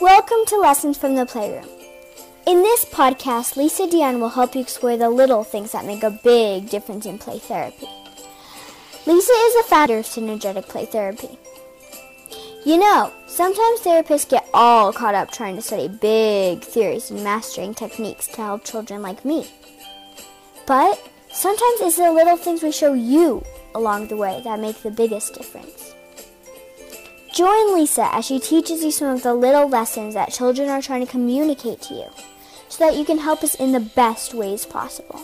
Welcome to Lessons from the Playroom. In this podcast, Lisa Dion will help you explore the little things that make a big difference in play therapy. Lisa is a founder of Synergetic Play Therapy. You know, sometimes therapists get all caught up trying to study big theories and mastering techniques to help children like me. But sometimes it's the little things we show you along the way that make the biggest difference. Join Lisa as she teaches you some of the little lessons that children are trying to communicate to you so that you can help us in the best ways possible.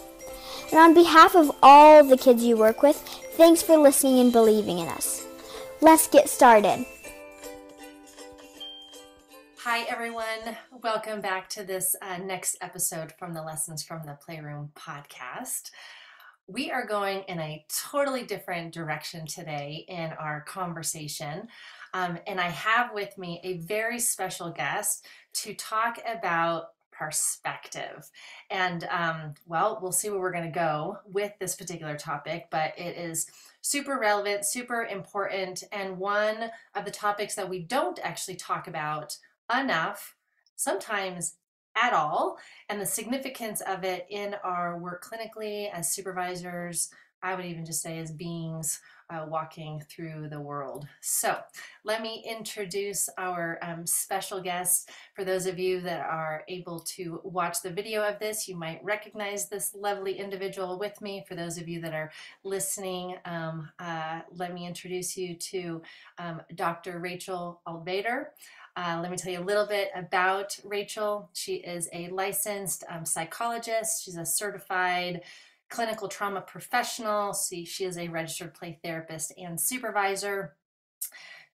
And on behalf of all the kids you work with, thanks for listening and believing in us. Let's get started. Hi, everyone. Welcome back to this uh, next episode from the Lessons from the Playroom podcast. We are going in a totally different direction today in our conversation. Um, and I have with me a very special guest to talk about perspective. And um, well, we'll see where we're going to go with this particular topic, but it is super relevant, super important, and one of the topics that we don't actually talk about enough, sometimes at all, and the significance of it in our work clinically as supervisors. I would even just say as beings uh, walking through the world. So, let me introduce our um, special guest. For those of you that are able to watch the video of this, you might recognize this lovely individual with me. For those of you that are listening, um, uh, let me introduce you to um, Dr. Rachel Altvater. Uh, let me tell you a little bit about Rachel. She is a licensed um, psychologist. She's a certified clinical trauma professional. See, she is a registered play therapist and supervisor.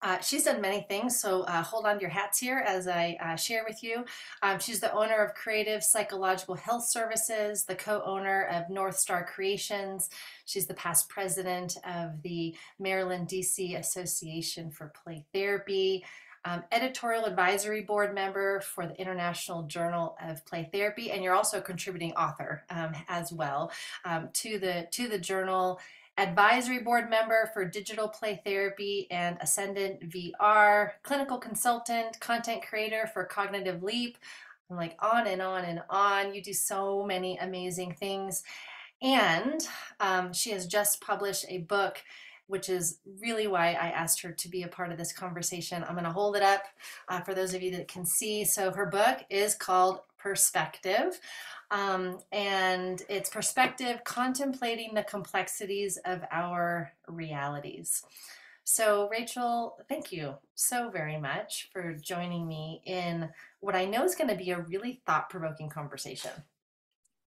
Uh, she's done many things, so uh, hold on to your hats here as I uh, share with you. Um, she's the owner of Creative Psychological Health Services, the co owner of North Star Creations. She's the past president of the Maryland, D.C. Association for Play Therapy um, editorial advisory board member for the International Journal of Play Therapy, and you're also a contributing author um, as well um, to the to the journal. Advisory board member for digital play therapy and Ascendant VR, clinical consultant, content creator for Cognitive Leap, and like on and on and on. You do so many amazing things. And um, she has just published a book which is really why I asked her to be a part of this conversation. I'm going to hold it up uh, for those of you that can see. So her book is called Perspective. Um, and it's perspective contemplating the complexities of our realities. So, Rachel, thank you so very much for joining me in what I know is going to be a really thought provoking conversation.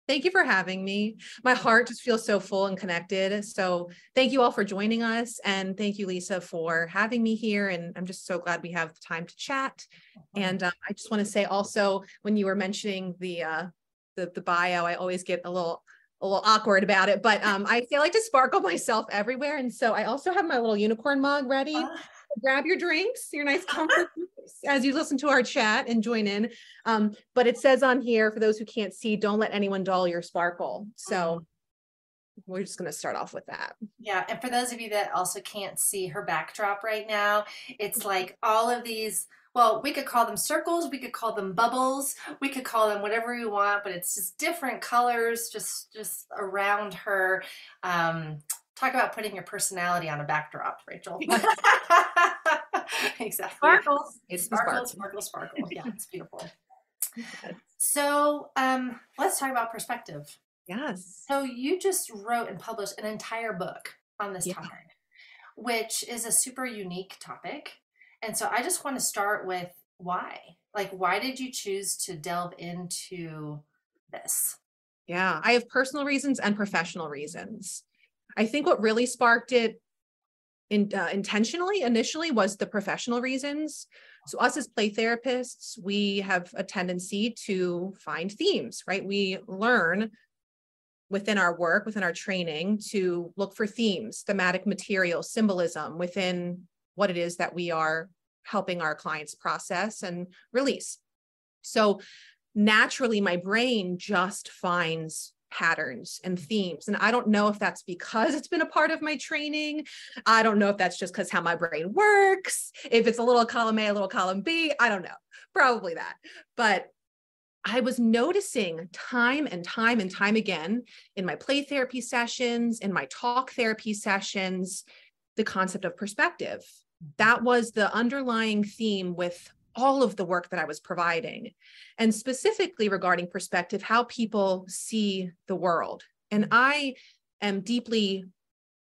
Thank you for having me. My heart just feels so full and connected. So, thank you all for joining us. And thank you, Lisa, for having me here. And I'm just so glad we have time to chat. And uh, I just want to say also, when you were mentioning the, uh, the, the bio, I always get a little a little awkward about it, but um, I feel like to sparkle myself everywhere. And so I also have my little unicorn mug ready. Grab your drinks, your nice comfort as you listen to our chat and join in. Um, but it says on here, for those who can't see, don't let anyone dull your sparkle. So mm-hmm. we're just going to start off with that. Yeah. And for those of you that also can't see her backdrop right now, it's mm-hmm. like all of these well, we could call them circles, we could call them bubbles, we could call them whatever we want, but it's just different colors just just around her. Um, talk about putting your personality on a backdrop, Rachel. exactly. Sparkles. It's sparkle, sparkle, sparkle. Yeah, it's beautiful. So um, let's talk about perspective. Yes. So you just wrote and published an entire book on this yeah. topic, which is a super unique topic. And so I just want to start with why. Like, why did you choose to delve into this? Yeah, I have personal reasons and professional reasons. I think what really sparked it in, uh, intentionally initially was the professional reasons. So us as play therapists, we have a tendency to find themes, right? We learn within our work, within our training, to look for themes, thematic material, symbolism within what it is that we are helping our clients process and release. So naturally, my brain just finds patterns and themes. And I don't know if that's because it's been a part of my training. I don't know if that's just because how my brain works, if it's a little column A, a little column B, I don't know. probably that. But I was noticing time and time and time again in my play therapy sessions, in my talk therapy sessions, the concept of perspective. That was the underlying theme with all of the work that I was providing. And specifically regarding perspective, how people see the world. And mm-hmm. I am deeply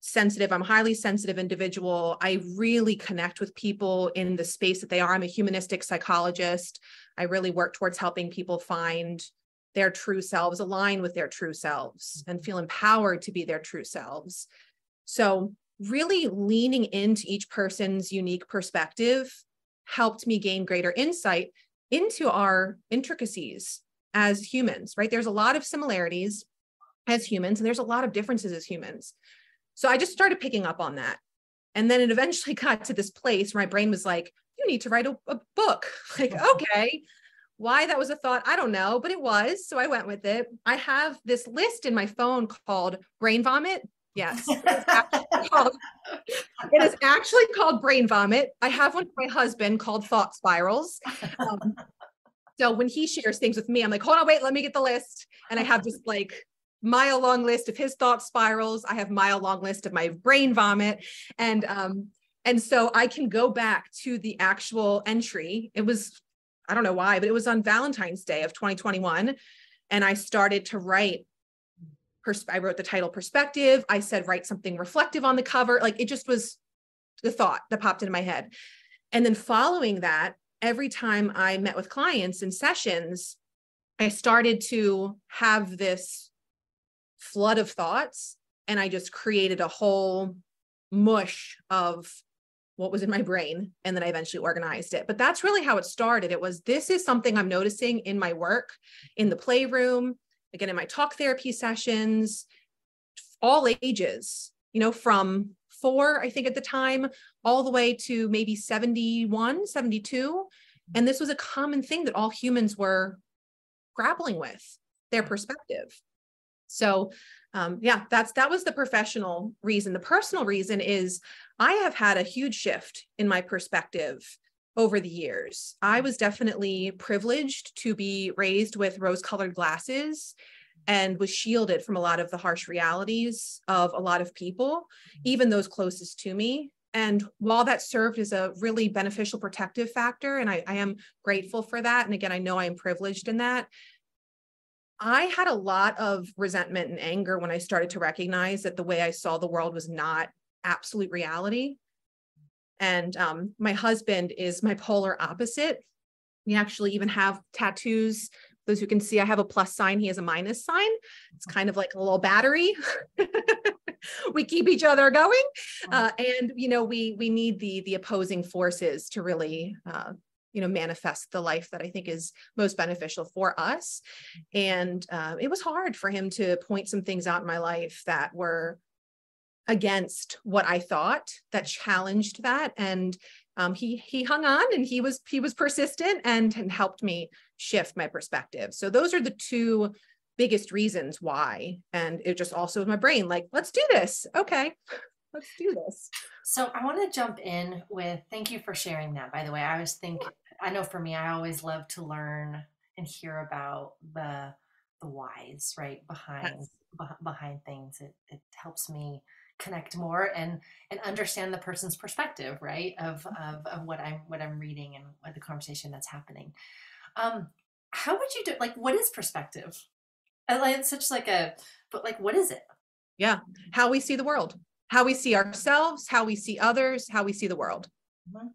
sensitive. I'm a highly sensitive individual. I really connect with people in the space that they are. I'm a humanistic psychologist. I really work towards helping people find their true selves, align with their true selves, mm-hmm. and feel empowered to be their true selves. So, really leaning into each person's unique perspective helped me gain greater insight into our intricacies as humans, right? There's a lot of similarities as humans, and there's a lot of differences as humans. So I just started picking up on that. And then it eventually got to this place where my brain was like, you need to write a, a book. Like, okay. Why that was a thought, I don't know, but it was. So I went with it. I have this list in my phone called Brain Vomit. Yes. it is actually called Brain Vomit. I have one for my husband called Thought Spirals. Um, so when he shares things with me, I'm like, hold on, wait, let me get the list. And I have this like mile long list of his thought spirals. I have mile long list of my brain vomit. And um, and so I can go back to the actual entry. It was, I don't know why, but it was on Valentine's Day of 2021. And I started to write pers- I wrote the title perspective. I said write something reflective on the cover. Like it just was the thought that popped into my head. And then following that, every time I met with clients in sessions, I started to have this flood of thoughts and I just created a whole mush of what was in my brain and then I eventually organized it. But that's really how it started. It was this is something I'm noticing in my work in the playroom, again in my talk therapy sessions, all ages, you know, from 4 I think at the time all the way to maybe 71, 72, and this was a common thing that all humans were grappling with, their perspective. So um, yeah, that's that was the professional reason. The personal reason is I have had a huge shift in my perspective over the years. I was definitely privileged to be raised with rose-colored glasses and was shielded from a lot of the harsh realities of a lot of people, even those closest to me. And while that served as a really beneficial protective factor, and I, I am grateful for that, and again, I know I am privileged in that, I had a lot of resentment and anger when I started to recognize that the way I saw the world was not absolute reality. And um, my husband is my polar opposite. We actually even have tattoos. Those who can see, I have a plus sign. He has a minus sign. It's kind of like a little battery. we keep each other going, uh, and you know we we need the the opposing forces to really uh, you know manifest the life that i think is most beneficial for us and uh, it was hard for him to point some things out in my life that were against what i thought that challenged that. And um, he he hung on and he was he was persistent and, and helped me shift my perspective. So those are the two biggest reasons why. And it just also my brain like let's do this. Okay. Let's do this. So i want to jump in with thank you for sharing that by the way. I always think I know for me, I always love to learn and hear about the the whys, right behind yes. behind things. It it helps me connect more and and understand the person's perspective, right, of mm-hmm. of of what I'm what I'm reading and what the conversation that's happening. Um, how would you do? Like, what is perspective? It's such like a, but like, what is it? Yeah, how we see the world, how we see ourselves, how we see others, how we see the world. Mm-hmm.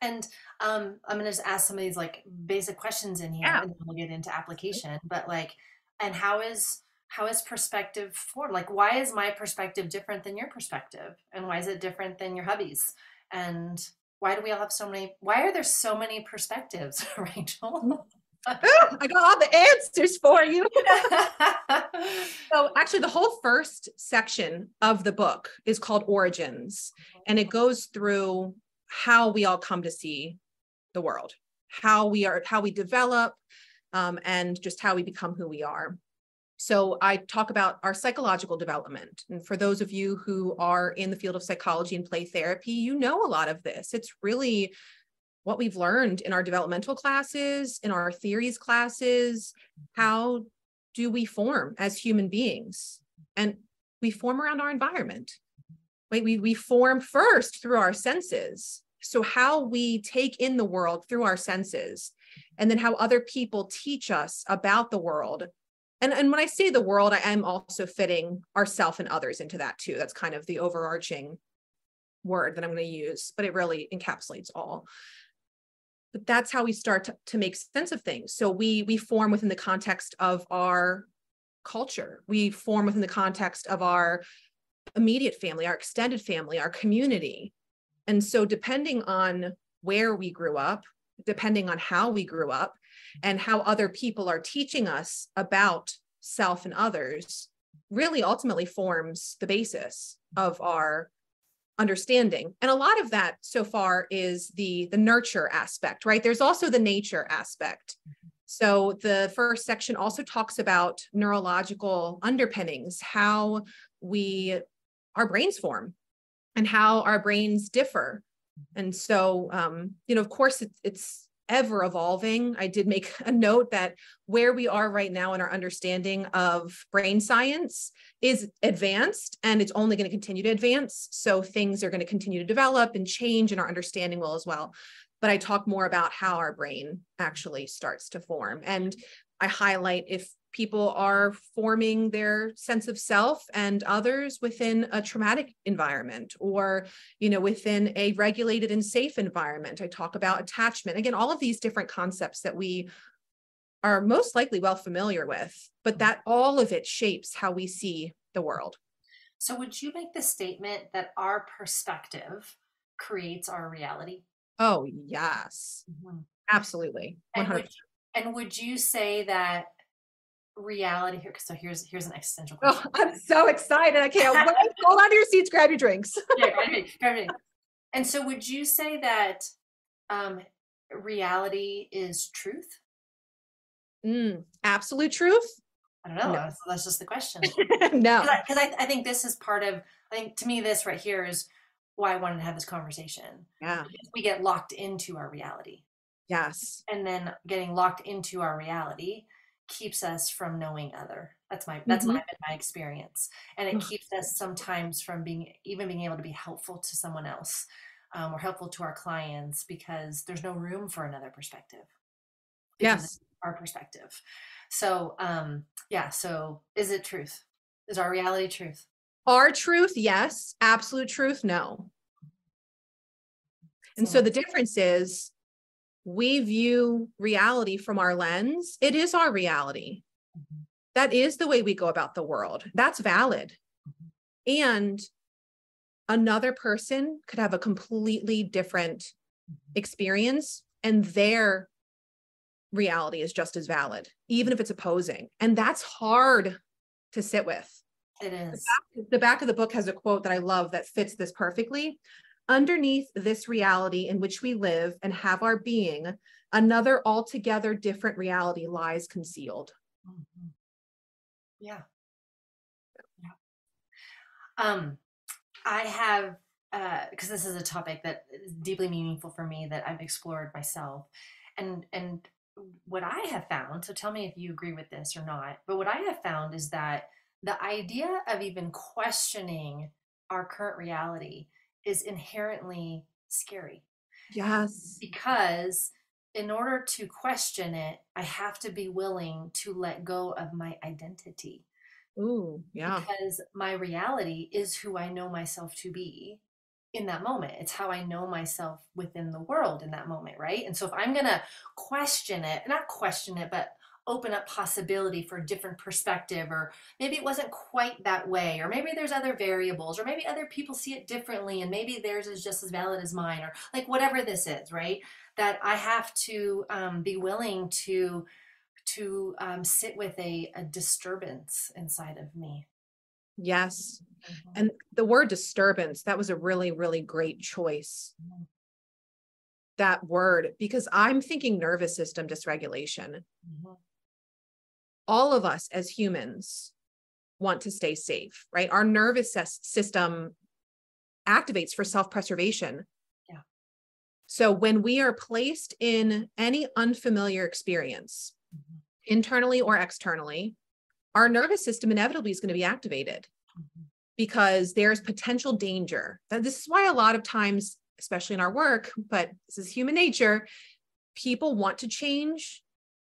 And um, I'm gonna just ask some of these like basic questions in here, yeah. and then we'll get into application. But like, and how is how is perspective formed? Like, why is my perspective different than your perspective, and why is it different than your hubby's? And why do we all have so many? Why are there so many perspectives, Rachel? I got all the answers for you. so, actually, the whole first section of the book is called Origins, and it goes through how we all come to see the world, how we are, how we develop, um, and just how we become who we are. So I talk about our psychological development. And for those of you who are in the field of psychology and play therapy, you know a lot of this. It's really what we've learned in our developmental classes, in our theories classes. How do we form as human beings? And we form around our environment. Right? We, we form first through our senses. So, how we take in the world through our senses, and then how other people teach us about the world. And, and when I say the world, I am also fitting ourself and others into that too. That's kind of the overarching word that I'm going to use, but it really encapsulates all. But that's how we start to, to make sense of things. So we we form within the context of our culture. We form within the context of our immediate family, our extended family, our community. And so depending on where we grew up, depending on how we grew up and how other people are teaching us about self and others really ultimately forms the basis of our understanding. And a lot of that so far is the the nurture aspect right? There's also the nature aspect. So the first section also talks about neurological underpinnings how we our brains form and how our brains differ. And so um you know of course it's, it's ever evolving. I did make a note that where we are right now in our understanding of brain science is advanced and it's only going to continue to advance. So things are going to continue to develop and change, and our understanding will as well. But I talk more about how our brain actually starts to form. And I highlight if people are forming their sense of self and others within a traumatic environment or you know within a regulated and safe environment. I talk about attachment. Again all of these different concepts that we are most likely well familiar with but that all of it shapes how we see the world. So would you make the statement that our perspective creates our reality? Oh yes. Mm-hmm. absolutely. 100%. And would, and would you say that reality here. So here's here's an existential oh, question. Oh, I'm so excited. I can't wait. Hold on to your seats, grab your drinks. yeah, grab your, grab your. And so would you say that um, reality is truth? Mm, absolute truth? I don't know. No. That's, that's, just the question. no. Because I, I, I think this is part of, I think to me, this right here is why I wanted to have this conversation. Yeah. We get locked into our reality. Yes. And then getting locked into our reality keeps us from knowing other. That's my that's mm-hmm. my my experience. And it keeps us sometimes from being even being able to be helpful to someone else um, or helpful to our clients because there's no room for another perspective yes. our perspective. So um yeah so is it truth? Is our reality truth? Our truth yes. Absolute truth no. And so the difference is we view reality from our lens, it is our reality. Mm-hmm. That is the way we go about the world. That's valid. Mm-hmm. And another person could have a completely different mm-hmm. experience, and their reality is just as valid, even if it's opposing. And that's hard to sit with. It is. The back, the back of the book has a quote that I love that fits this perfectly. Underneath this reality in which we live and have our being, another altogether different reality lies concealed. Mm-hmm. Yeah. Um, I have, because uh, this is a topic that is deeply meaningful for me that I've explored myself, and and what I have found. So tell me if you agree with this or not. But what I have found is that the idea of even questioning our current reality is inherently scary. Yes. Because in order to question it, I have to be willing to let go of my identity. Ooh, yeah. Because my reality is who I know myself to be in that moment. It's how I know myself within the world in that moment, right? And so if I'm going to question it, not question it, but open up possibility for a different perspective or maybe it wasn't quite that way or maybe there's other variables or maybe other people see it differently and maybe theirs is just as valid as mine or like whatever this is right? That i have to um, be willing to to um, sit with a, a disturbance inside of me. Yes. Mm-hmm. and the word disturbance that was a really really great choice. Mm-hmm. That word because I'm thinking nervous system dysregulation. Mm-hmm all of us as humans want to stay safe, right? Our nervous system activates for self preservation. Yeah. So when we are placed in any unfamiliar experience, mm-hmm. internally or externally, our nervous system inevitably is going to be activated mm-hmm. because there's potential danger. This is why a lot of times, especially in our work, but this is human nature, people want to change,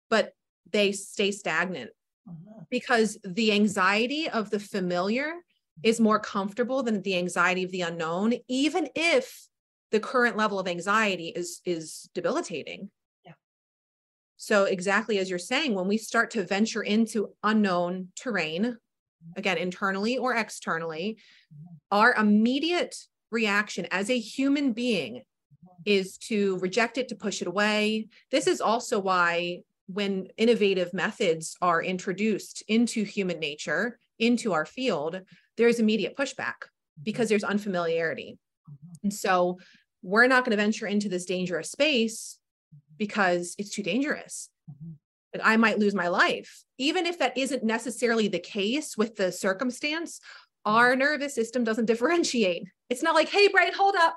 but they stay stagnant mm-hmm. because the anxiety of the familiar is more comfortable than the anxiety of the unknown, even if the current level of anxiety is is debilitating. Yeah. So exactly as you're saying, when we start to venture into unknown terrain, mm-hmm. again internally or externally, mm-hmm. our immediate reaction as a human being mm-hmm. is to reject it, to push it away. This is also why when innovative methods are introduced into human nature, into our field, there's immediate pushback because there's unfamiliarity. And so we're not going to venture into this dangerous space because it's too dangerous. Mm-hmm. Like I might lose my life. Even if that isn't necessarily the case with the circumstance, our nervous system doesn't differentiate. It's not like, hey, Bright, hold up.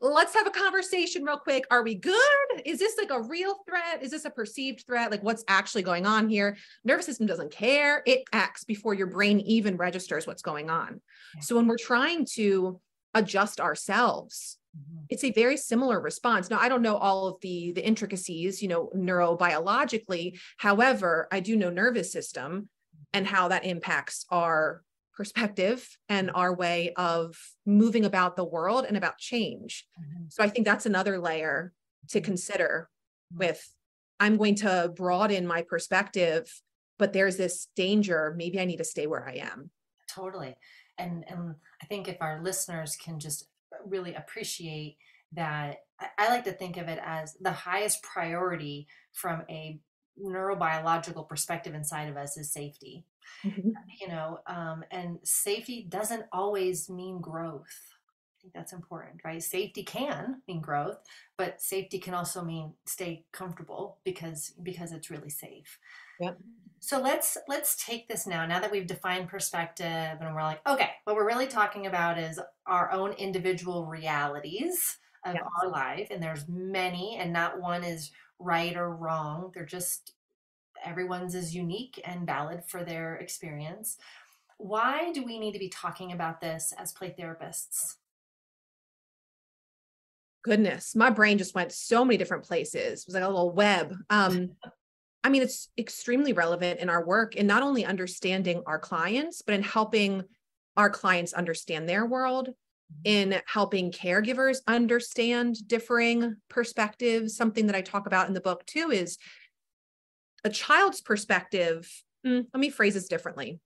Let's have a conversation real quick. Are we good? Is this like a real threat? Is this a perceived threat? Like what's actually going on here? Nervous system doesn't care. It acts before your brain even registers what's going on. So when we're trying to adjust ourselves Mm-hmm. It's a very similar response. Now, I don't know all of the the intricacies, you know, neurobiologically. However, I do know nervous system and how that impacts our perspective and our way of moving about the world and about change. Mm-hmm. So I think that's another layer to mm-hmm. consider with I'm going to broaden my perspective, but there's this danger. Maybe I need to stay where I am. Totally. And and I think if our listeners can just really appreciate that I like to think of it as the highest priority from a neurobiological perspective inside of us is safety. Mm-hmm. You know, um, and safety doesn't always mean growth. I think that's important, right? Safety can mean growth, but safety can also mean stay comfortable because because it's really safe. Yep. So let's let's take this now. Now that we've defined perspective and we're like, okay, what we're really talking about is our own individual realities of our life, and there's many, and not one is right or wrong. They're just everyone's is unique and valid for their experience. Why do we need to be talking about this as play therapists? Goodness, my brain just went so many different places. It was like a little web. Um, I mean, it's extremely relevant in our work in not only understanding our clients, but in helping our clients understand their world, mm-hmm. in helping caregivers understand differing perspectives. Something that I talk about in the book too is a child's perspective. Mm, let me phrase this differently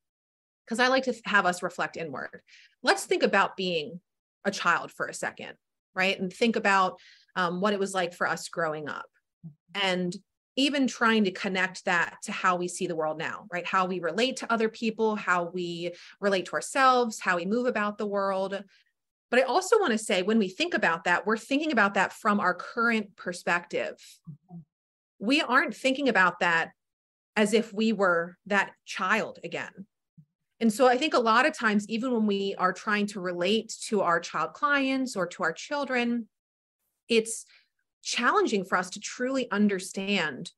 because I like to have us reflect inward. Let's think about being a child for a second, right? And think about um, what it was like for us growing up. And even trying to connect that to how we see the world now, right? How we relate to other people, how we relate to ourselves, how we move about the world. But I also want to say, when we think about that, we're thinking about that from our current perspective. Mm-hmm. We aren't thinking about that as if we were that child again. And so I think a lot of times, even when we are trying to relate to our child clients or to our children, it's challenging for us to truly understand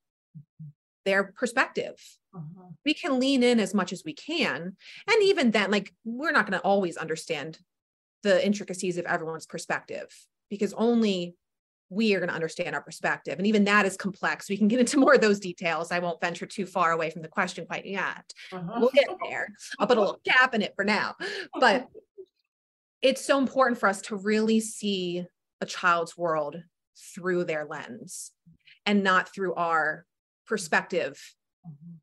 their perspective. Uh-huh. We can lean in as much as we can. And even then, like, we're not going to always understand the intricacies of everyone's perspective because only we are going to understand our perspective. And even that is complex. We can get into more of those details. I won't venture too far away from the question quite yet. Uh-huh. We'll get there. I'll put a little cap in it for now. But it's so important for us to really see a child's world through their lens and not through our perspective mm-hmm.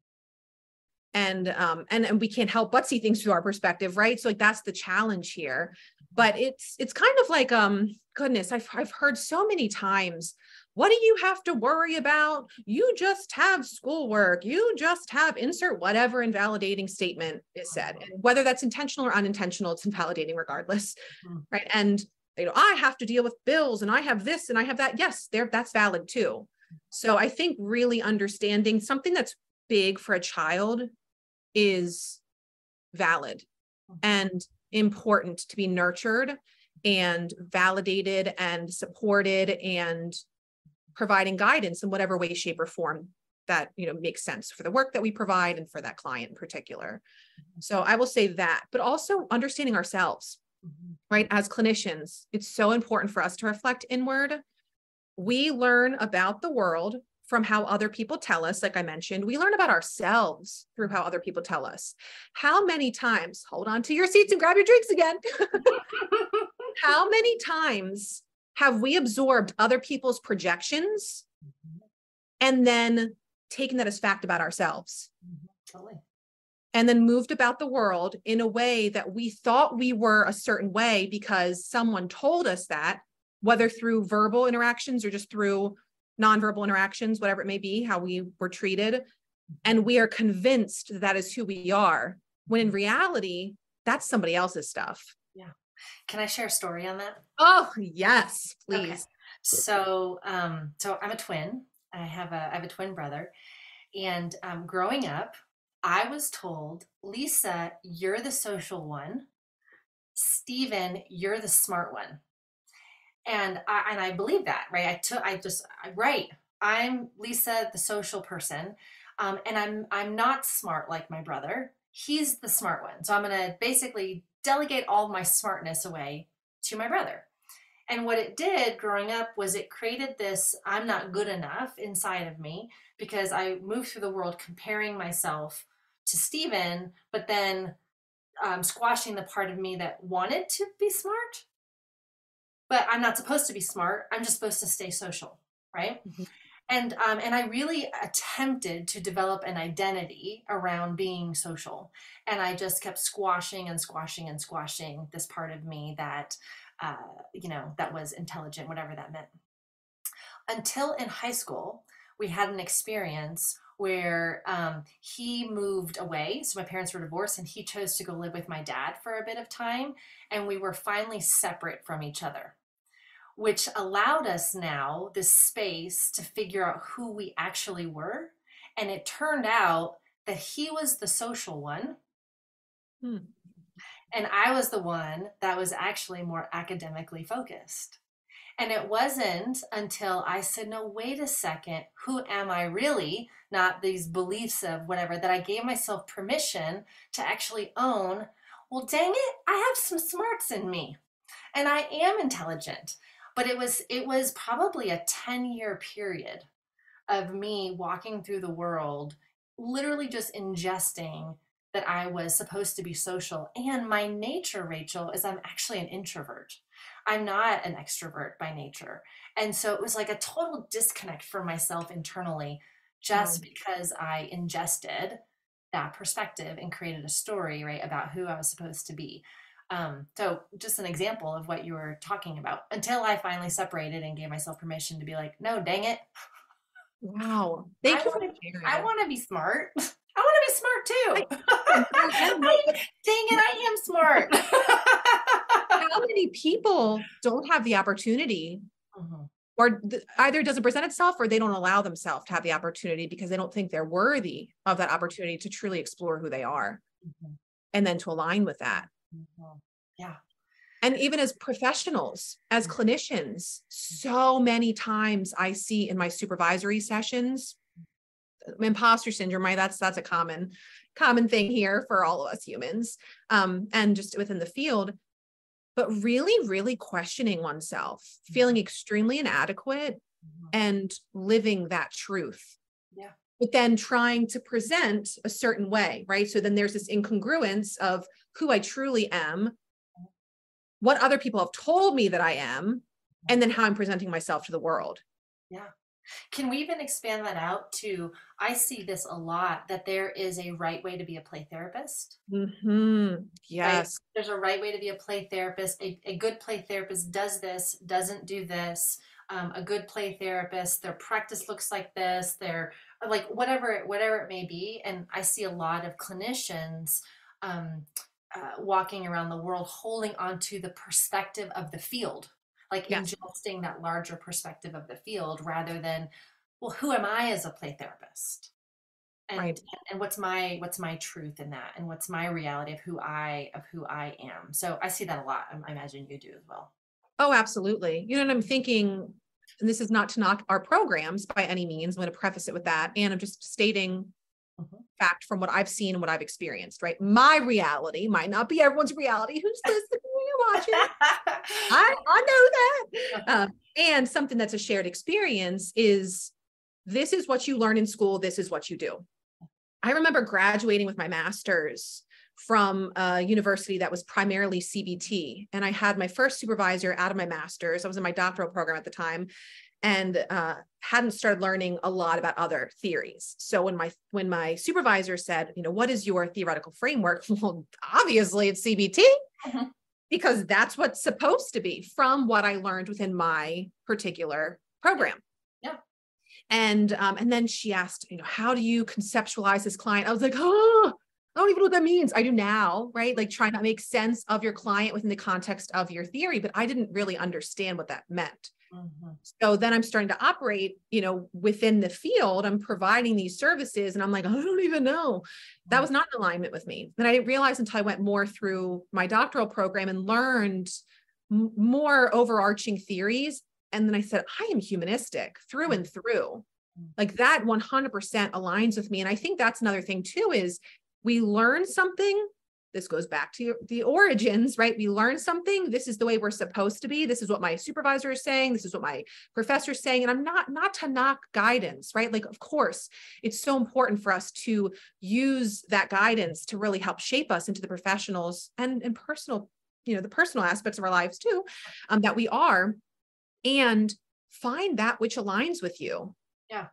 and um and and we can't help but see things through our perspective right so like that's the challenge here but it's it's kind of like um goodness i've i've heard so many times what do you have to worry about? You just have schoolwork. You just have insert whatever invalidating statement is said. And whether that's intentional or unintentional it's invalidating regardless mm-hmm. right? And you know i have to deal with bills and i have this and i have that. Yes there that's valid too. So i think really understanding something that's big for a child is valid. Mm-hmm. and important to be nurtured and validated and supported and providing guidance in whatever way shape or form that you know makes sense for the work that we provide and for that client in particular. So i will say that but also understanding ourselves mm-hmm. right as clinicians it's so important for us to reflect inward. We learn about the world from how other people tell us like i mentioned we learn about ourselves through how other people tell us how many times hold on to your seats and grab your drinks again how many times have we absorbed other people's projections mm-hmm. and then taken that as fact about ourselves. Mm-hmm. Totally. And then moved about the world in a way that we thought we were a certain way because someone told us that, whether through verbal interactions or just through nonverbal interactions, whatever it may be, how we were treated. And we are convinced that, that is who we are, when in reality, that's somebody else's stuff. Yeah. Can I share a story on that? Oh, yes, please. Okay. So, um, so I'm a twin. I have a I have a twin brother, and um, growing up, I was told, Lisa, you're the social one. Stephen, you're the smart one. And I and I believe that, right? I took I just right. I'm Lisa, the social person, um, and I'm I'm not smart like my brother. He's the smart one. So I'm gonna basically delegate all my smartness away to my brother. And what it did growing up was it created this I'm not good enough inside of me because I moved through the world comparing myself to Stephen, but then um, squashing the part of me that wanted to be smart. But I'm not supposed to be smart. I'm just supposed to stay social, right? Mm-hmm. And um, and I really attempted to develop an identity around being social, and I just kept squashing and squashing and squashing this part of me that uh, you know, that was intelligent, whatever that meant. Until in high school, we had an experience where um, he moved away. So my parents were divorced, and he chose to go live with my dad for a bit of time. And we were finally separate from each other, which allowed us now this space to figure out who we actually were. And it turned out that he was the social one. Hmm. And I was the one that was actually more academically focused. And it wasn't until I said, no, wait a second, who am I really? Not these beliefs of whatever, that I gave myself permission to actually own, well, dang it, I have some smarts in me and I am intelligent. But it was it was probably a 10 year period of me walking through the world, literally just ingesting that I was supposed to be social. And my nature, Rachel, is I'm actually an introvert. I'm not an extrovert by nature. And so it was like a total disconnect for myself internally just mm. because I ingested that perspective and created a story, right, about who I was supposed to be. Um, so just an example of what you were talking about until I finally separated and gave myself permission to be like, no, dang it. Wow. Thank I you. I want to be smart. I want to be smart too. I, dang it, I am smart. How many people don't have the opportunity? Mm-hmm. Or th- either doesn't present itself or they don't allow themselves to have the opportunity because they don't think they're worthy of that opportunity to truly explore who they are mm-hmm. and then to align with that. Mm-hmm. Yeah. And even as professionals, as mm-hmm. clinicians, so many times I see in my supervisory sessions imposter syndrome right that's that's a common common thing here for all of us humans um, and just within the field but really really questioning oneself feeling mm-hmm. extremely inadequate and living that truth yeah but then trying to present a certain way right so then there's this incongruence of who i truly am what other people have told me that i am and then how i'm presenting myself to the world yeah can we even expand that out to? I see this a lot that there is a right way to be a play therapist. Mm-hmm. Yes. Right? There's a right way to be a play therapist. A, a good play therapist does this, doesn't do this. Um, a good play therapist, their practice looks like this, they're like whatever, whatever it may be. And I see a lot of clinicians um, uh, walking around the world holding onto the perspective of the field like yes. ingesting that larger perspective of the field rather than, well, who am I as a play therapist? and Right. and what's my what's my truth in that and what's my reality of who i of who i am so i see that a lot i imagine you do as well Oh, absolutely. You know, and I'm thinking, and this is not to knock our programs by any means. I'm going to preface it with that. And I'm just stating Mhm. fact from what I've seen and what I've experienced, right? My reality might not be everyone's reality. Who's listening? Who's watching? I, I know that. Um, and something that's a shared experience is this is what you learn in school, this is what you do. I remember graduating with my master's from a university that was primarily CBT. And I had my first supervisor out of my master's. I was in my doctoral program at the time and uh, hadn't started learning a lot about other theories. So when my when my supervisor said, you know, what is your theoretical framework? Well, obviously it's CBT Mhm. because that's what's supposed to be from what I learned within my particular program. Yeah. And um, and then she asked, you know, how do you conceptualize this client? I was like, oh, I don't even know what that means. I do now, right? Like trying to make sense of your client within the context of your theory, but I didn't really understand what that meant. Mhm. So then I'm starting to operate, you know, within the field. I'm providing these services and I'm like, I don't even know. That was not in alignment with me. And I didn't realize until I went more through my doctoral program and learned m- more overarching theories. And then I said, I am humanistic through and through. Like that 100% aligns with me. And I think that's another thing too is we learn something this goes back to the origins, right? We learn something. This is the way we're supposed to be. This is what my supervisor is saying. This is what my professor is saying. And I'm not not to knock guidance, right? Like, of course, it's so important for us to use that guidance to really help shape us into the professionals and and personal, you know, the personal aspects of our lives too, um, that we are, and find that which aligns with you. Yeah.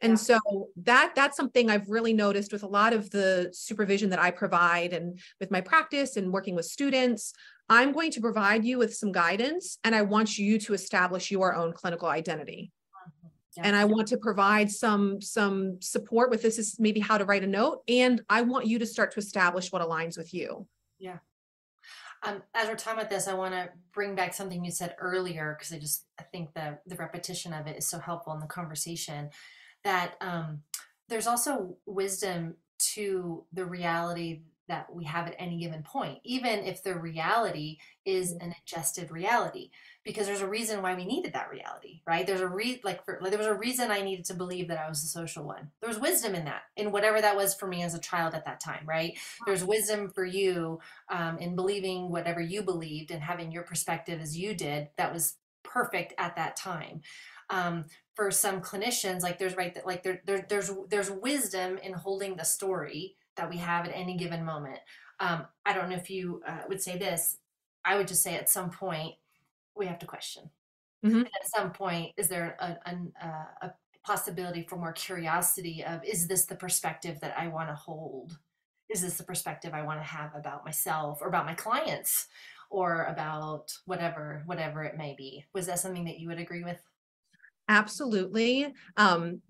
And Yeah. so that that's something I've really noticed with a lot of the supervision that I provide and with my practice and working with students. I'm going to provide you with some guidance and I want you to establish your own clinical identity. Yeah. And I want to provide some some support with this is maybe how to write a note and I want you to start to establish what aligns with you. Yeah. Um, as we're talking about this, I want to bring back something you said earlier because I just I think the the repetition of it is so helpful in the conversation. That um, there's also wisdom to the reality that we have at any given point, even if the reality is an adjusted reality, because there's a reason why we needed that reality, right? There's a re like, for, like there was a reason I needed to believe that I was a social one. There was wisdom in that, in whatever that was for me as a child at that time, right? There's wisdom for you um, in believing whatever you believed and having your perspective as you did. That was perfect at that time. Um, for some clinicians, like there's right that like there, there there's there's wisdom in holding the story that we have at any given moment. Um, I don't know if you uh, would say this. I would just say at some point we have to question. Mhm. At some point, is there a, an, uh, a possibility for more curiosity of is this the perspective that I want to hold? Is this the perspective I want to have about myself or about my clients or about whatever whatever it may be? Was that something that you would agree with? Absolutely. Um,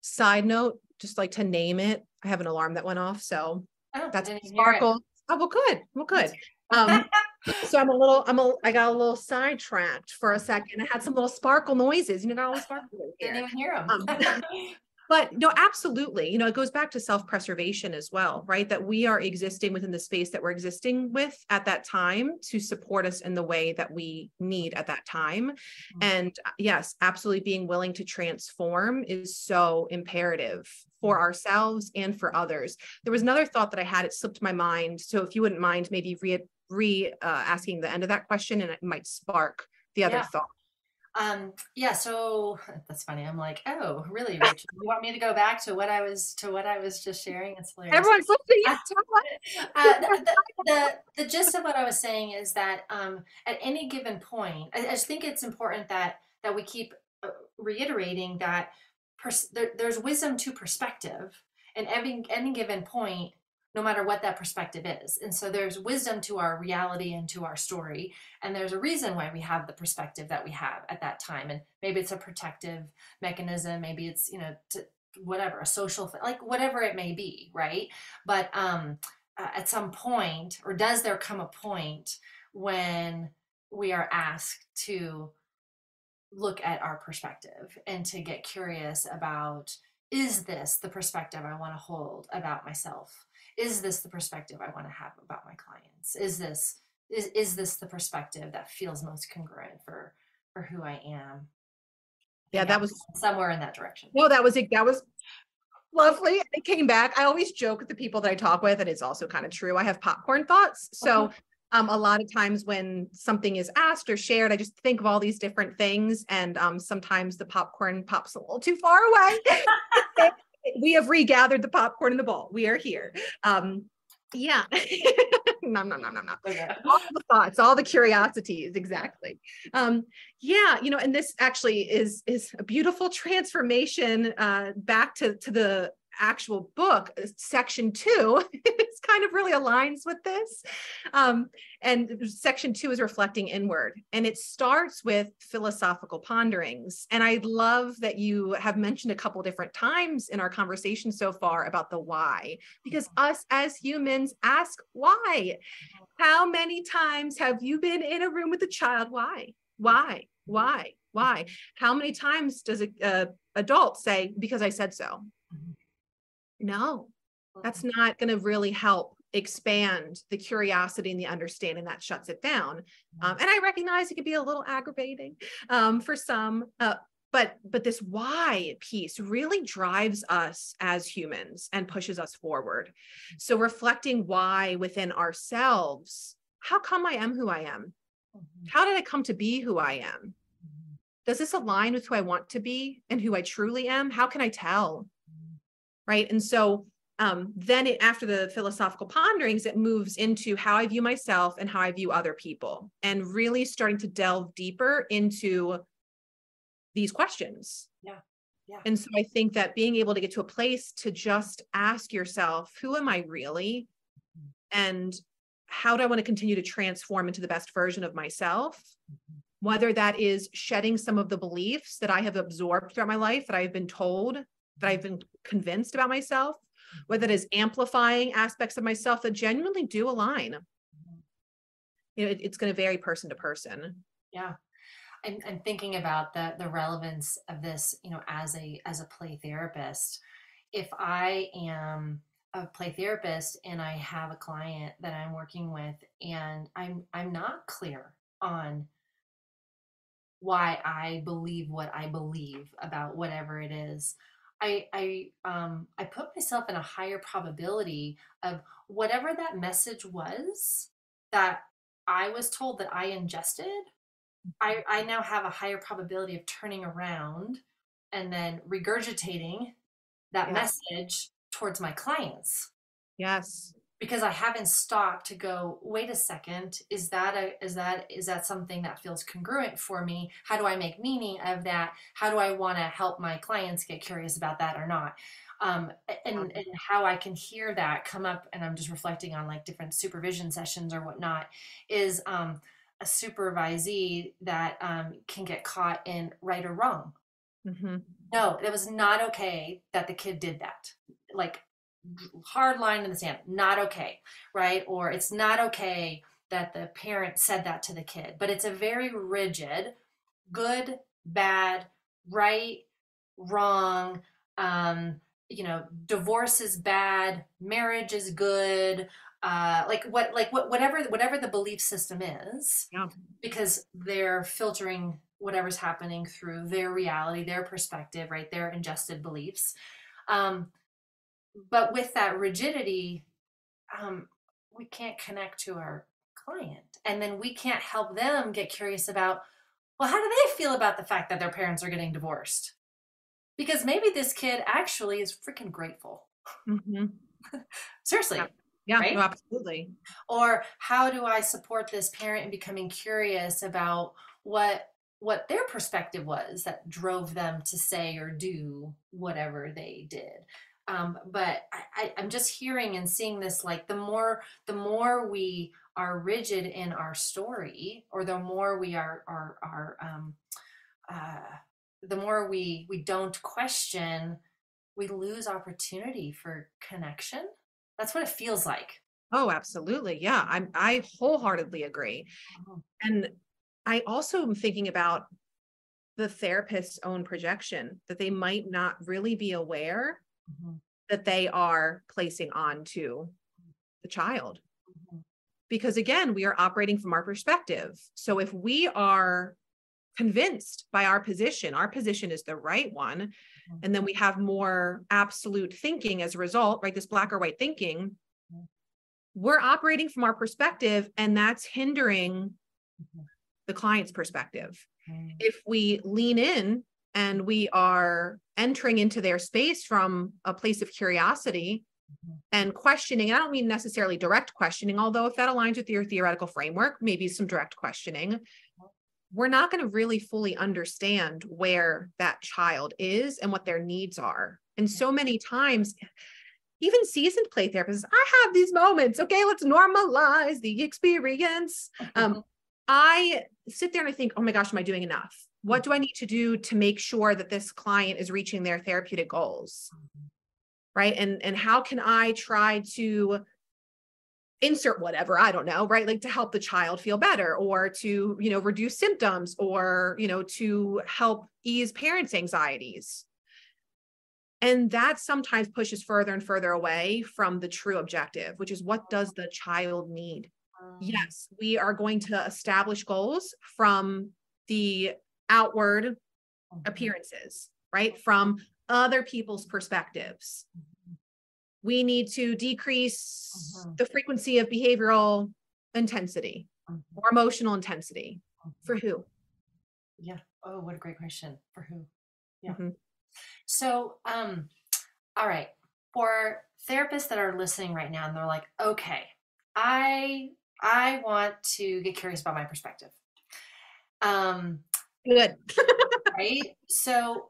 side note, just like to name it, I have an alarm that went off. So Oh, that's didn't even hear it. sparkle. Oh, well, good. Well, good. Um, so I'm a little, I'm a, I got a little sidetracked for a second. I had some little sparkle noises. You know, got all the sparkle Didn't even hear them. Um, But no, absolutely. You know, it goes back to self-preservation as well, right? That we are existing within the space that we're existing with at that time to support us in the way that we need at that time. Mhm. And uh, yes, absolutely being willing to transform is so imperative for ourselves and for others. There was another thought that I had, it slipped my mind. So if you wouldn't mind maybe re, re uh, asking the end of that question and it might spark the other Yeah. thought. Um, yeah, so that's funny. I'm like, oh, really, Rachel? You want me to go back to what I was to what I was just sharing? It's hilarious. Everyone's listening. Yes, uh, the, the, the, the gist of what I was saying is that um, at any given point, I, I just think it's important that that we keep uh, reiterating that pers- there, there's wisdom to perspective, and every any given point, no matter what that perspective is, and so there's wisdom to our reality and to our story, and there's a reason why we have the perspective that we have at that time, and maybe it's a protective mechanism, maybe it's you know to, whatever a social like whatever it may be, right? But um, at some point, or does there come a point when we are asked to look at our perspective and to get curious about is this the perspective I want to hold about myself? Is this the perspective I want to have about my clients? Is this is, is this the perspective that feels most congruent for for who I am? Yeah, that was somewhere in that direction. No, that was it. That was lovely. It came back. I always joke with the people that I talk with, and it's also kind of true. I have popcorn thoughts. So uh-huh. um, a lot of times when something is asked or shared, I just think of all these different things. And um, sometimes the popcorn pops a little too far away. we have regathered the popcorn in the bowl. We are here. Um, yeah. no, no, no, no, no. All the thoughts, all the curiosities, exactly. Um, yeah, you know, and this actually is is a beautiful transformation uh, back to to the actual book, uh, section two, it's kind of really aligns with this. Um, and section two is reflecting inward, and it starts with philosophical ponderings. And I love that you have mentioned a couple different times in our conversation so far about the why, because us as humans ask why. How many times have you been in a room with a child? Why? Why? Why? Why? How many times does a, adult say, because I said so? No, that's not going to really help expand the curiosity and the understanding that shuts it down. Um, and I recognize it could be a little aggravating um, for some, uh, but but this why piece really drives us as humans and pushes us forward. So reflecting why within ourselves, how come I am who I am? Mm-hmm. How did I come to be who I am? Mm-hmm. Does this align with who I want to be and who I truly am? How can I tell? Right? And so um, then it, after the philosophical ponderings it moves into how i view myself and how i view other people and really starting to delve deeper into these questions. Yeah yeah. And so i think that being able to get to a place to just ask yourself who am i really? And how do i want to continue to transform into the best version of myself? Mm-hmm. whether that is shedding some of the beliefs that i have absorbed throughout my life that i've been told that I've been convinced about myself, whether it is amplifying aspects of myself that genuinely do align. Mm-hmm. You know, it, it's going to vary person to person. Yeah. I'm, I'm thinking about the the relevance of this, you know, as a as a play therapist. If I am a play therapist and I have a client that I'm working with and I'm I'm not clear on why I believe what I believe about whatever it is, I I um I put myself in a higher probability of whatever that message was that I was told that I ingested. I I now have a higher probability of turning around and then regurgitating that yeah. message towards my clients. Yes because I haven't stopped to go, wait a second, is that a is that is that something that feels congruent for me? How do I make meaning of that? How do I want to help my clients get curious about that or not? Um, and, and how I can hear that come up, and I'm just reflecting on like different supervision sessions or whatnot, is um, a supervisee that um, can get caught in right or wrong. Mm-hmm. No, it was not okay that the kid did that. Like hard line in the sand, not okay, right? Or it's not okay that the parent said that to the kid, but it's a very rigid, good, bad, right, wrong, um, you know, divorce is bad, marriage is good, uh, like what, like what, whatever, whatever the belief system is, yeah. because they're filtering whatever's happening through their reality, their perspective, right, their ingested beliefs. Um, but with that rigidity um, we can't connect to our client and then we can't help them get curious about well how do they feel about the fact that their parents are getting divorced? Because maybe this kid actually is freaking grateful. Mm-hmm. seriously yeah, yeah right? no, absolutely. Or how do i support this parent in becoming curious about what what their perspective was that drove them to say or do whatever they did um, but I, I'm just hearing and seeing this like the more the more we are rigid in our story, or the more we are are are um, uh, the more we we don't question, we lose opportunity for connection. That's what it feels like. Oh, absolutely. Yeah, I'm I wholeheartedly agree. Mm-hmm. And I also am thinking about the therapist's own projection that they might not really be aware Mhm. that they are placing onto the child. Mhm. Because again, we are operating from our perspective. So if we are convinced by our position, our position is the right one, Mhm. and then we have more absolute thinking as a result, right? This black or white thinking, Mhm. we're operating from our perspective, and that's hindering Mhm. the client's perspective Mhm. if we lean in and we are entering into their space from a place of curiosity Mhm. and questioning, I don't mean necessarily direct questioning, although if that aligns with your theoretical framework, maybe some direct questioning, we're not going to really fully understand where that child is and what their needs are. And so many times, even seasoned play therapists, I have these moments. Okay, let's normalize the experience. Um, I sit there and I think, oh my gosh, am I doing enough? What do I need to do to make sure that this client is reaching their therapeutic goals? Right. And and how can I try to insert whatever, I don't know, right? Like to help the child feel better or to, you know, reduce symptoms or, you know, to help ease parents' anxieties. And that sometimes pushes further and further away from the true objective, which is what does the child need? Mhm. yes, we are going to establish goals from the outward Mhm. appearances, right? From other people's perspectives. Mhm. We need to decrease Mhm. the frequency of behavioral intensity Mhm. or emotional intensity. Mhm. For who? Yeah. Oh, what a great question. For who? Yeah. Mhm. So, um, all right. For therapists that are listening right now and they're like, okay, I I want to get curious about my perspective. Um, Good. right? So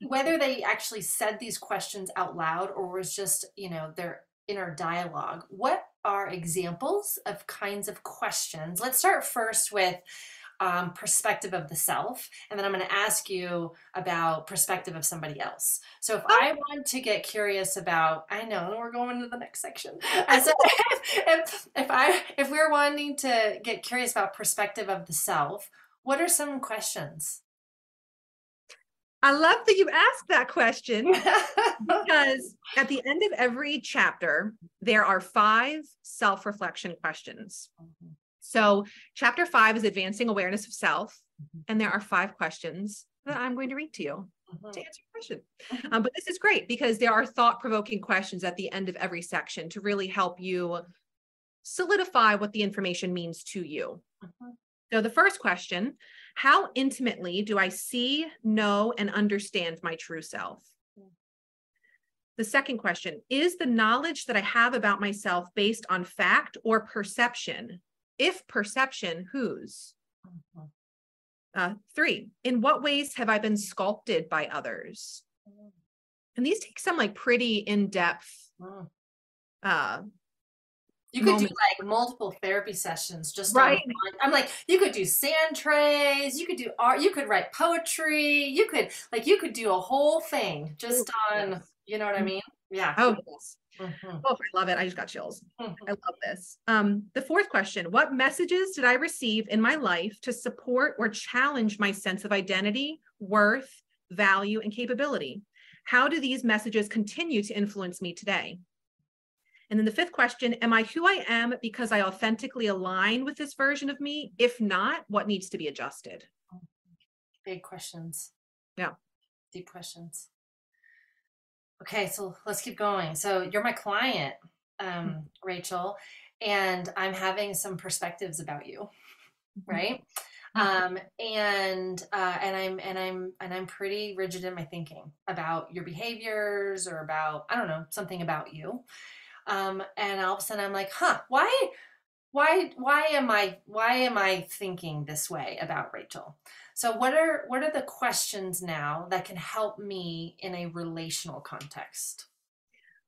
whether they actually said these questions out loud or was just, you know, their inner dialogue, what are examples of kinds of questions? Let's start first with um, perspective of the self, and then I'm going to ask you about perspective of somebody else. So if I want to get curious about, I know we're going to the next section. So if, if I if we're wanting to get curious about perspective of the self, what are some questions? I love that you asked that question because at the end of every chapter, there are five self reflection questions. So, chapter five is advancing awareness of self. Mhm. And there are five questions that I'm going to read to you Mhm. to answer your question. Mhm. Um, but this is great because there are thought provoking questions at the end of every section to really help you solidify what the information means to you. So, the first question How intimately do I see, know, and understand my true self? The second question Is the knowledge that I have about myself based on fact or perception? If perception, whose? Uh, three, in what ways have I been sculpted by others? And these take some like pretty in depth. Uh, You could moment. do like multiple therapy sessions just Right. on, I'm like, you could do sand trays, you could do art, you could write poetry, you could like you could do a whole thing just on, you know what I mean? Yeah. oh, yes. Mhm. Oh, I love it. I just got chills. Mhm. I love this. Um, the fourth question What messages did I receive in my life to support or challenge my sense of identity, worth, value, and capability? How do these messages continue to influence me today? And then the fifth question Am I who I am because I authentically align with this version of me? If not, what needs to be adjusted? Big questions. Yeah. Deep questions. Okay, so let's keep going. So you're my client, um, Rachel, and I'm having some perspectives about you, right? Um, and uh, and I'm and I'm and I'm pretty rigid in my thinking about your behaviors or about I don't know something about you. Um, and all of a sudden I'm like, huh, why, why, why am I why am I thinking this way about Rachel? So what are what are the questions now that can help me in a relational context?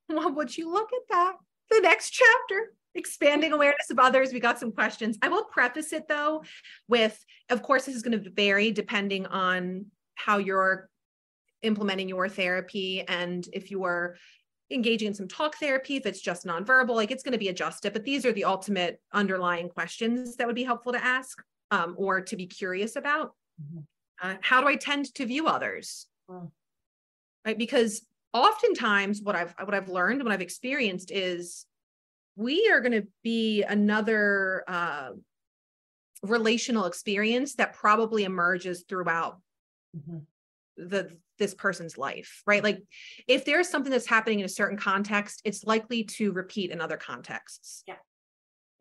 Well, would you look at that? The next chapter, expanding awareness of others. We got some questions. I will preface it though with, of course, this is going to vary depending on how you're implementing your therapy and if you're engaging in some talk therapy, if it's just nonverbal, like it's going to be adjusted. But these are the ultimate underlying questions that would be helpful to ask um, or to be curious about. Mhm. Uh, how do I tend to view others? Mm. Right, because oftentimes what I've what I've learned, what I've experienced is we are going to be another uh, relational experience that probably emerges throughout Mhm. the this person's life right? Like if there's something that's happening in a certain context it's likely to repeat in other contexts. Yeah.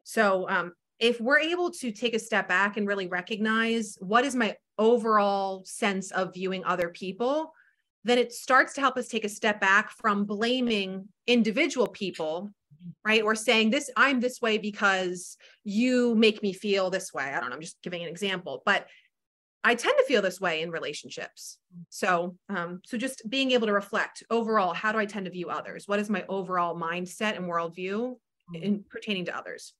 so um if we're able to take a step back and really recognize what is my overall sense of viewing other people then it starts to help us take a step back from blaming individual people right? Or saying this i'm this way because you make me feel this way. I don't know i'm just giving an example but i tend to feel this way in relationships. So um so just being able to reflect overall how do i tend to view others? What is my overall mindset and worldview in pertaining to others?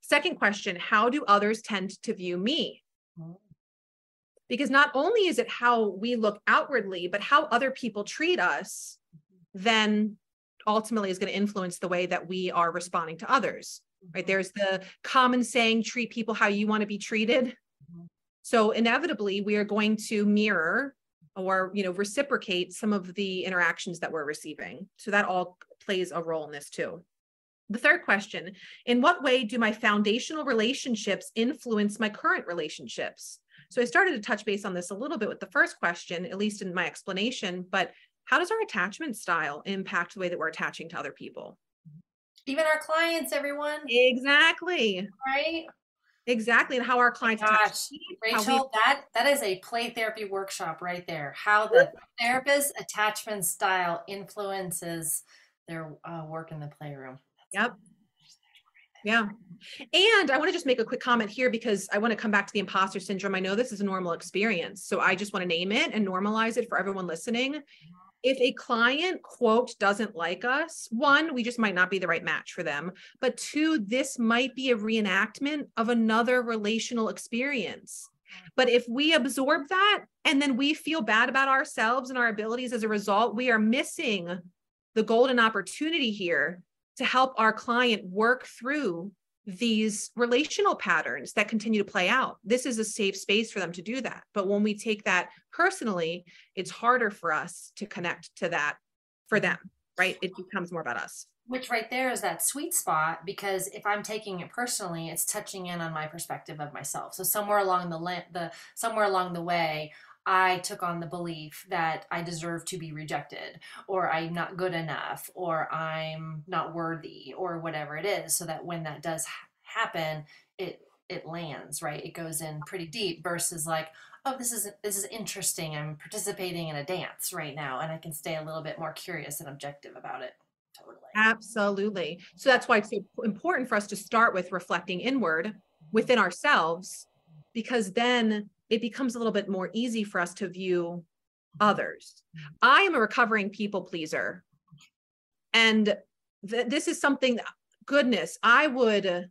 Second question how do others tend to view me? Mhm. because not only is it how we look outwardly but how other people treat us then ultimately is going to influence the way that we are responding to others right? There's the common saying treat people how you want to be treated. So inevitably we are going to mirror or you know reciprocate some of the interactions that we're receiving so that all plays a role in this too the third question in what way do my foundational relationships influence my current relationships so I started to touch base on this a little bit with the first question, at least in my explanation, but how does our attachment style impact the way that we're attaching to other people? Even our clients, everyone, Exactly. right? Exactly. And how our clients attach Gosh, to me, we- Rachel, that that is a play therapy workshop right there. How the therapist attachment style influences their uh, work in the playroom. Yep. Yeah. And I want to just make a quick comment here because I want to come back to the imposter syndrome. I know this is a normal experience. So I just want to name it and normalize it for everyone listening. If a client, quote, doesn't like us, one, we just might not be the right match for them. But two, this might be a reenactment of another relational experience. But if we absorb that and then we feel bad about ourselves and our abilities as a result, we are missing the golden opportunity here to help our client work through these relational patterns that continue to play out. This is a safe space for them to do that. But when we take that personally, it's harder for us to connect to that for them, right? It becomes more about us. Which right there is that sweet spot because if I'm taking it personally, it's touching in on my perspective of myself. So somewhere along the the somewhere along the way, I took on the belief that I deserve to be rejected, or I'm not good enough, or I'm not worthy, or whatever it is. So that when that does ha- happen, it it lands right. It goes in pretty deep. Versus like, oh, this is this is interesting. I'm participating in a dance right now, and I can stay a little bit more curious and objective about it. Totally. Absolutely. So that's why it's so important for us to start with reflecting inward within ourselves, because then it becomes a little bit more easy for us to view mm-hmm. others. I am a recovering people pleaser. And th- this is something, that- goodness, I would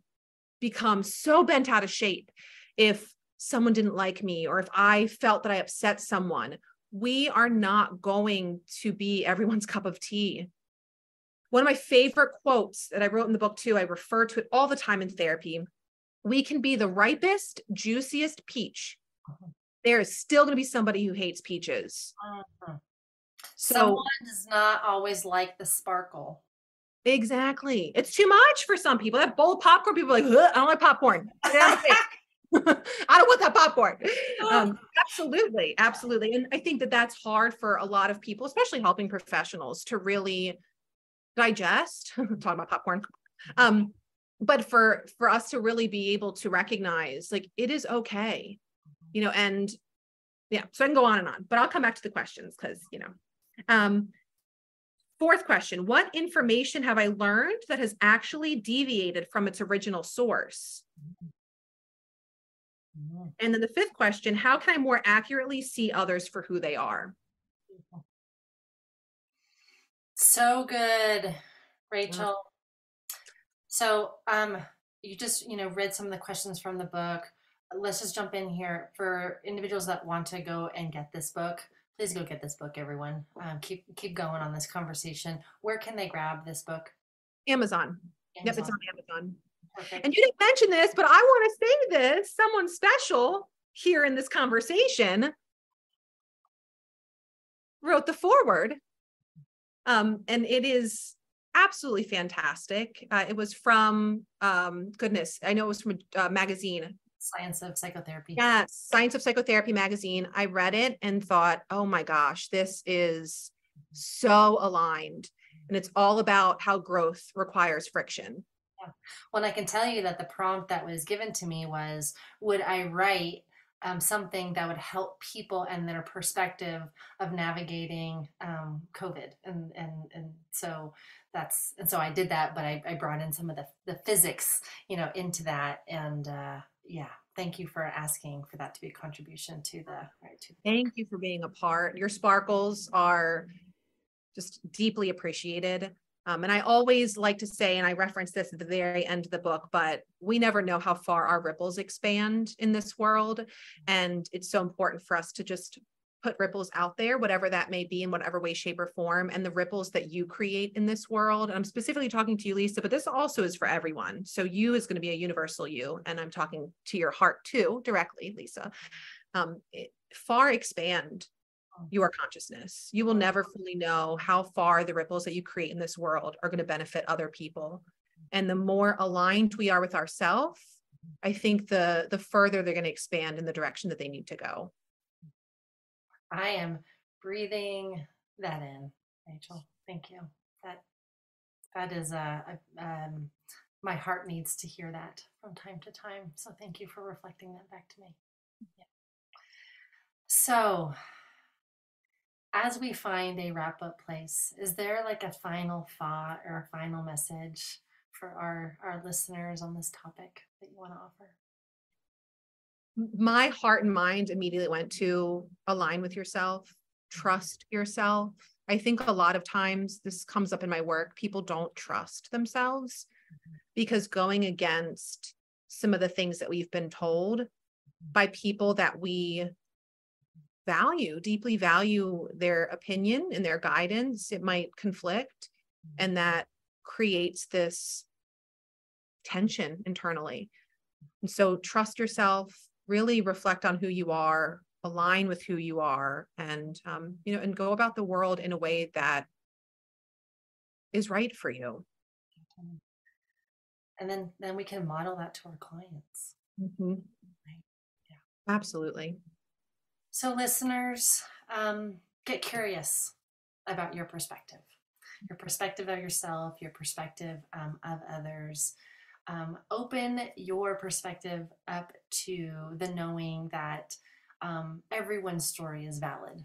become so bent out of shape if someone didn't like me or if I felt that I upset someone. We are not going to be everyone's cup of tea. One of my favorite quotes that I wrote in the book, too, I refer to it all the time in therapy. We can be the ripest, juiciest peach. There is still going to be somebody who hates peaches. Mhm. So, Someone does not always like the sparkle. exactly. It's too much for some people. That bowl of popcorn, people are like, I don't like popcorn. Get it out of my face." I don't want that popcorn. Um, absolutely, absolutely. And I think that that's hard for a lot of people, especially helping professionals, to really digest. talking about popcorn. Um, but for for us to really be able to recognize, like, it is okay, you know. And yeah, so I can go on and on, but I'll come back to the questions because you know. Um, fourth question: What information have I learned that has actually deviated from its original source? And then the fifth question, how can I more accurately see others for who they are? So good, Rachel. So, um, you just you know read some of the questions from the book. Let's just jump in here for individuals that want to go and get this book. Please go get this book, everyone. Um, keep keep going on this conversation. Where can they grab this book? Amazon. Yep, it's on Amazon. Perfect. And you didn't mention this, but I want to say this. Someone special here in this conversation wrote the foreword. Um, and it is absolutely fantastic. Uh, it was from, um, goodness, I know it was from a uh, magazine. Science of Psychotherapy. Yes, Science of Psychotherapy magazine. I read it and thought, oh my gosh, this is so aligned. And it's all about how growth requires friction. Yeah. Well, I can tell you that the prompt that was given to me was Would I write um, something that would help people and their perspective of navigating um, COVID. And, and, and so that's, and so I did that, but I, I brought in some of the, the physics, you know, into that. And uh, yeah, thank you for asking for that to be a contribution to the, right, to the Thank you for being a part. Your sparkles are just deeply appreciated. Um, and I always like to say, and I reference this at the very end of the book, but we never know how far our ripples expand in this world. And it's so important for us to just put ripples out there, whatever that may be in whatever way, shape, or form, and the ripples that you create in this world. And I'm specifically talking to you, Lisa, but this also is for everyone. So you is going to be a universal you. And I'm talking to your heart too, directly, Lisa. Um, far expand your consciousness. You will never fully know how far the ripples that you create in this world are going to benefit other people. And the more aligned we are with ourselves, I think the the further they're going to expand in the direction that they need to go. I am breathing that in, Rachel. Thank you. That that is a, a um, my heart needs to hear that from time to time. So thank you for reflecting that back to me. Yeah. So as we find a wrap up place, is there like a final thought or a final message for our, our listeners on this topic that you want to offer? My heart and mind immediately went to align with yourself, trust yourself. I think a lot of times this comes up in my work, people don't trust themselves mm-hmm. because going against some of the things that we've been told by people that we value, deeply value their opinion and their guidance, it might conflict. Mm-hmm. And that creates this tension internally. And so trust yourself, really reflect on who you are, align with who you are, and um, you know, and go about the world in a way that is right for you. And then then we can model that to our clients. Mm-hmm. Right. Yeah. Absolutely. So, listeners, um, get curious about your perspective, your perspective of yourself, your perspective um, of others. Um, open your perspective up to the knowing that um, everyone's story is valid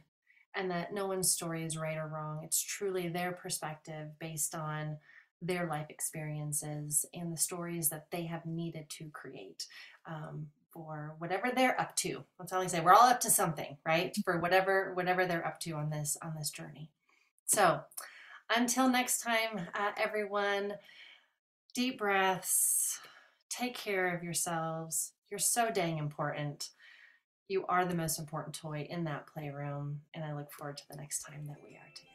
and that no one's story is right or wrong. It's truly their perspective based on their life experiences and the stories that they have needed to create. Um, for whatever they're up to. That's all I say. We're all up to something, right? For whatever whatever they're up to on this on this journey. So, until next time, uh, everyone, deep breaths. Take care of yourselves. You're so dang important. You are the most important toy in that playroom, and I look forward to the next time that we are together.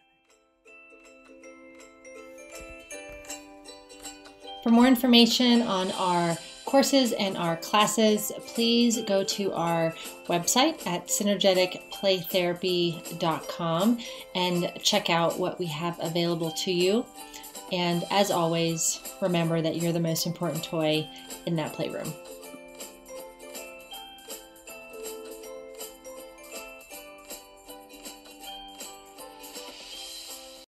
For more information on our courses and our classes, please go to our website at synergeticplaytherapy.com and check out what we have available to you. And as always, remember that you're the most important toy in that playroom.